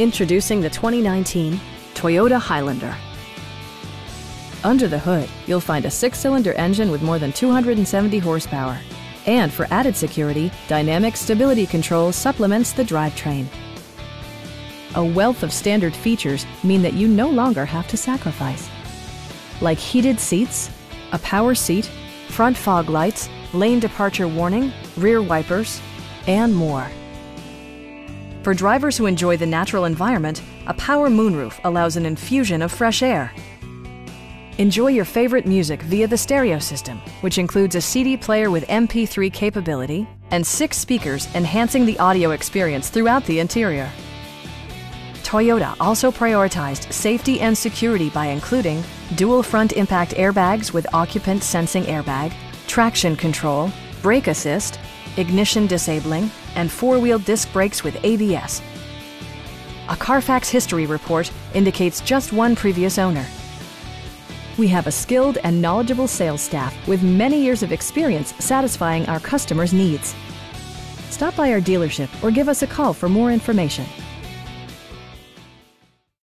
Introducing the 2019 Toyota Highlander. Under the hood, you'll find a six-cylinder engine with more than 270 horsepower. And for added security, Dynamic Stability Control supplements the drivetrain. A wealth of standard features mean that you no longer have to sacrifice. Like heated seats, a power seat, front fog lights, lane departure warning, rear wipers, and more. For drivers who enjoy the natural environment, a power moonroof allows an infusion of fresh air. Enjoy your favorite music via the stereo system, which includes a CD player with MP3 capability and six speakers enhancing the audio experience throughout the interior. Toyota also prioritized safety and security by including dual front impact airbags with occupant sensing airbag, traction control, brake assist, ignition disabling, and four-wheel disc brakes with ABS. A Carfax history report indicates just one previous owner. We have a skilled and knowledgeable sales staff with many years of experience satisfying our customers' needs. Stop by our dealership or give us a call for more information.